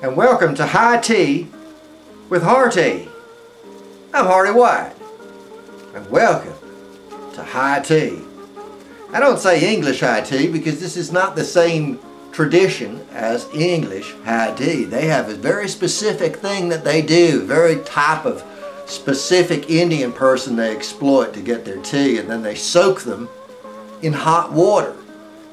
and welcome to High Tea with Hearty. I'm Hearty White, and welcome to High Tea. I don't say English high tea because this is not the same tradition as English high tea. They have a very specific thing that they do, very type of specific Indian person they exploit to get their tea and then they soak them in hot water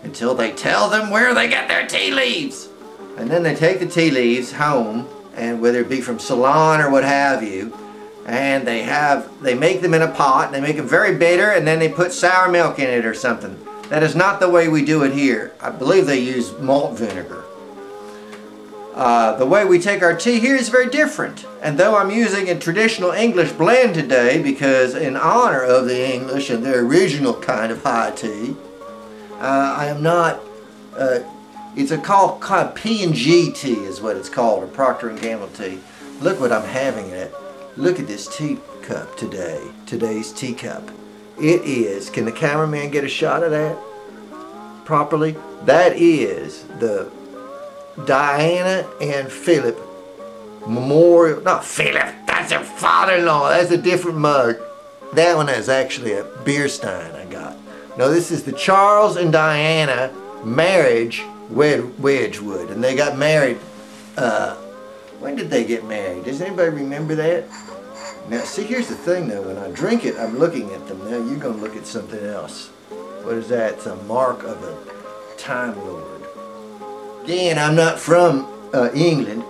until they tell them where they get their tea leaves. And then they take the tea leaves home and whether it be from Ceylon or what have you, and they have they make them in a pot and they make them very bitter and then they put sour milk in it or something. That is not the way we do it here. I believe they use malt vinegar. Uh, the way we take our tea here is very different. And though I'm using a traditional English blend today because in honor of the English and their original kind of high tea uh, I am not uh, it's a called, called P&G tea is what it's called or Procter & Gamble tea look what I'm having it Look at this teacup today. Today's teacup. It is, can the cameraman get a shot of that properly? That is the Diana and Philip Memorial, not Philip, that's your father-in-law, that's a different mug. That one is actually a beer stein I got. No, this is the Charles and Diana marriage wed Wedgwood, and they got married uh, when did they get married? Does anybody remember that? Now, see, here's the thing, though. When I drink it, I'm looking at them. Now, you're going to look at something else. What is that? It's a mark of a Time Lord. Again, I'm not from uh, England.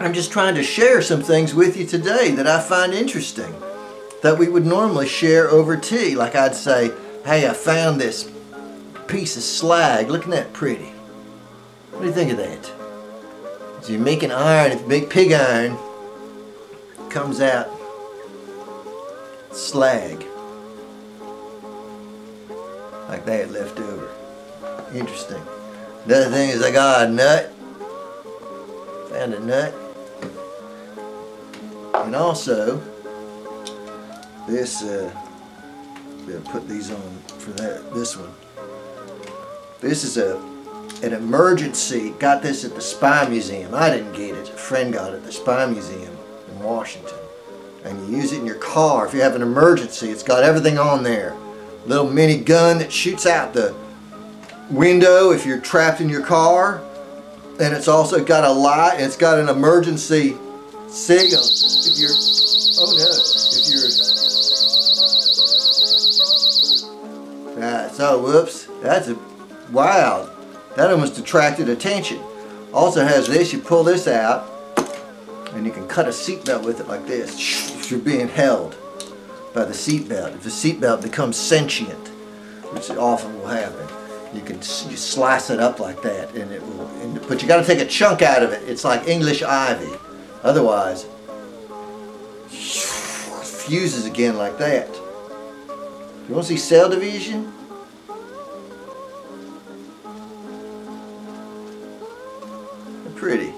I'm just trying to share some things with you today that I find interesting that we would normally share over tea. Like I'd say, hey, I found this piece of slag. Look at that pretty. What do you think of that? So you make an iron, if you make pig iron, comes out slag. Like that left over. Interesting. Another thing is I got a nut. Found a nut. And also, this, uh, put these on for that, this one. This is a an emergency, got this at the Spy Museum. I didn't get it, a friend got it at the Spy Museum in Washington. And you use it in your car. If you have an emergency, it's got everything on there. Little mini gun that shoots out the window if you're trapped in your car. And it's also got a light, it's got an emergency signal. If you're, oh no, if you're, ah, so whoops, that's a, wow, that almost attracted attention. Also has this, you pull this out, and you can cut a seatbelt with it like this. If you're being held by the seatbelt. If the seatbelt becomes sentient, which often will happen, you can you slice it up like that, and it will. And, but you got to take a chunk out of it. It's like English ivy. Otherwise, fuses again like that. You want to see cell division? pretty.